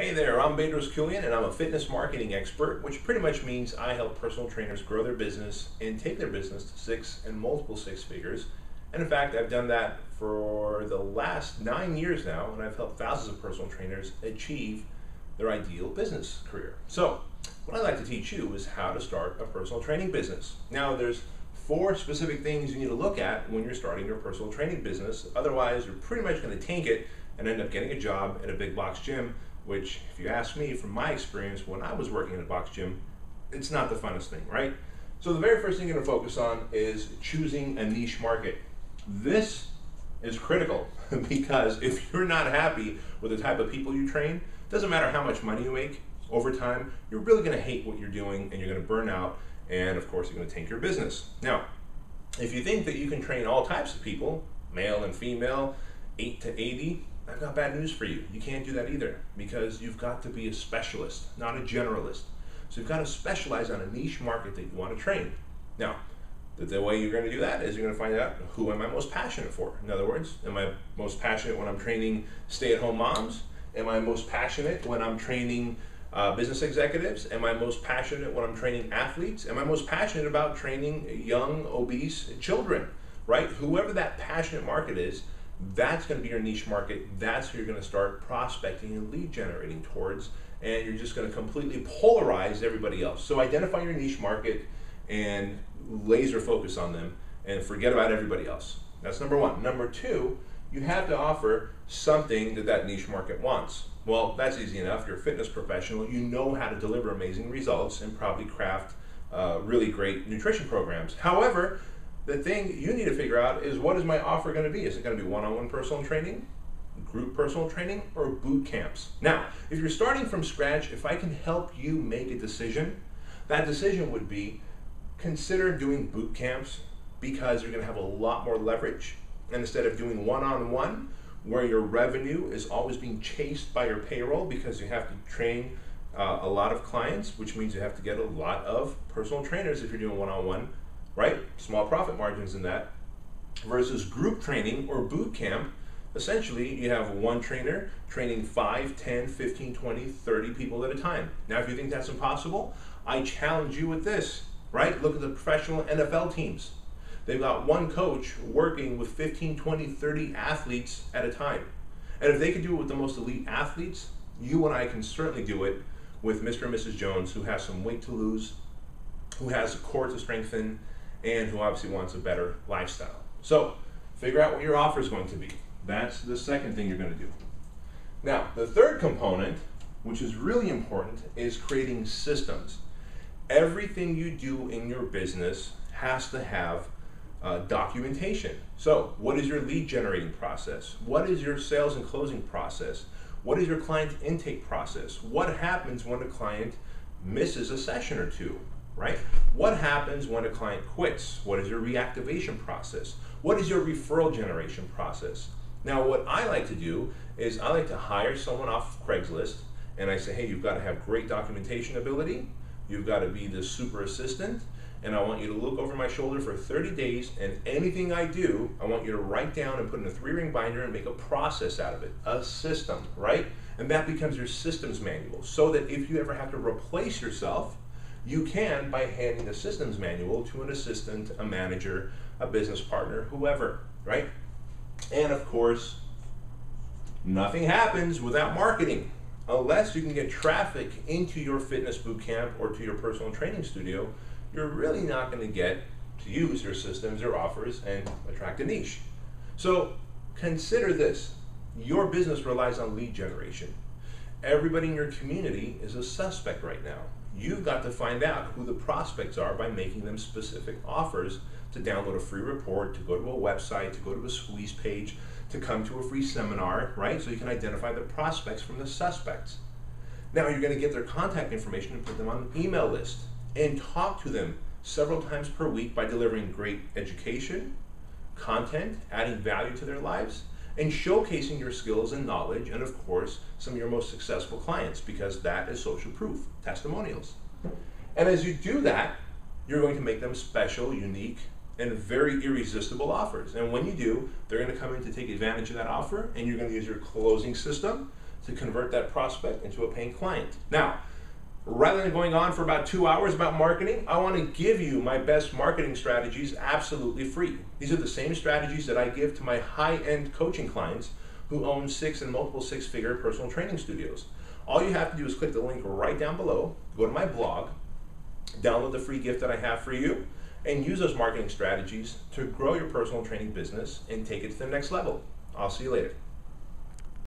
Hey there, I'm Bedros Keuilian and I'm a fitness marketing expert, which pretty much means I help personal trainers grow their business and take their business to six and multiple six figures. And in fact, I've done that for the last nine years now, and I've helped thousands of personal trainers achieve their ideal business career. So, what I'd like to teach you is how to start a personal training business. Now, there's four specific things you need to look at when you're starting your personal training business. Otherwise, you're pretty much going to tank it and end up getting a job at a big box gym, which, if you ask me, from my experience when I was working in a box gym, it's not the funnest thing, right? So, the very first thing you're going to focus on is choosing a niche market. This is critical because if you're not happy with the type of people you train, doesn't matter how much money you make over time, you're really going to hate what you're doing and you're going to burn out and of course you're going to tank your business. Now, if you think that you can train all types of people, male and female, 8 to 80, I've got bad news for you. You can't do that either because you've got to be a specialist, not a generalist. So you've got to specialize on a niche market that you want to train. Now, the, the way you're going to do that is you're going to find out who am I most passionate for. In other words, am I most passionate when I'm training stay-at-home moms? Am I most passionate when I'm training uh, business executives? Am I most passionate when I'm training athletes? Am I most passionate about training young, obese children? Right? Whoever that passionate market is, that's going to be your niche market. That's who you're going to start prospecting and lead generating towards. And you're just going to completely polarize everybody else. So identify your niche market and laser focus on them and forget about everybody else. That's number one. Number two, you have to offer something that that niche market wants. Well, that's easy enough. You're a fitness professional. You know how to deliver amazing results and probably craft uh, really great nutrition programs. However, the thing you need to figure out is what is my offer going to be? Is it going to be one-on-one personal training, group personal training, or boot camps? Now, if you're starting from scratch, if I can help you make a decision, that decision would be consider doing boot camps because you're going to have a lot more leverage. And instead of doing one-on-one, where your revenue is always being chased by your payroll because you have to train uh, a lot of clients, which means you have to get a lot of personal trainers if you're doing one-on-one, right? Small profit margins in that. Versus group training or boot camp, essentially you have one trainer training 5, 10, 15, 20, 30 people at a time. Now if you think that's impossible, I challenge you with this, right? Look at the professional NFL teams. They've got one coach working with 15, 20, 30 athletes at a time. And if they can do it with the most elite athletes, you and I can certainly do it with Mr. and Mrs. Jones, who has some weight to lose, who has a core to strengthen, and who obviously wants a better lifestyle. So, figure out what your offer is going to be. That's the second thing you're going to do. Now, the third component, which is really important, is creating systems. Everything you do in your business has to have uh, documentation. So, what is your lead generating process? What is your sales and closing process? What is your client intake process? What happens when a client misses a session or two, right? What happens when a client quits? What is your reactivation process? What is your referral generation process? Now, what I like to do is I like to hire someone off Craigslist and I say, hey, you've got to have great documentation ability. You've got to be the super assistant and I want you to look over my shoulder for 30 days, and anything I do, I want you to write down and put in a three ring binder and make a process out of it, a system, right? And that becomes your systems manual, so that if you ever have to replace yourself, you can by handing the systems manual to an assistant, a manager, a business partner, whoever, right? And of course, nothing happens without marketing. Unless you can get traffic into your fitness boot camp or to your personal training studio, you're really not going to get to use your systems or offers and attract a niche. So consider this your business relies on lead generation. Everybody in your community is a suspect right now. You've got to find out who the prospects are by making them specific offers to download a free report, to go to a website, to go to a squeeze page, to come to a free seminar, right? So you can identify the prospects from the suspects. Now you're going to get their contact information and put them on an email list and talk to them several times per week by delivering great education, content, adding value to their lives, and showcasing your skills and knowledge, and of course, some of your most successful clients, because that is social proof, testimonials. And as you do that, you're going to make them special, unique, and very irresistible offers. And when you do, they're going to come in to take advantage of that offer, and you're going to use your closing system to convert that prospect into a paying client. Now, rather than going on for about two hours about marketing, I want to give you my best marketing strategies absolutely free. These are the same strategies that I give to my high end coaching clients who own six and multiple six figure personal training studios. All you have to do is click the link right down below, go to my blog, download the free gift that I have for you, and use those marketing strategies to grow your personal training business and take it to the next level. I'll see you later.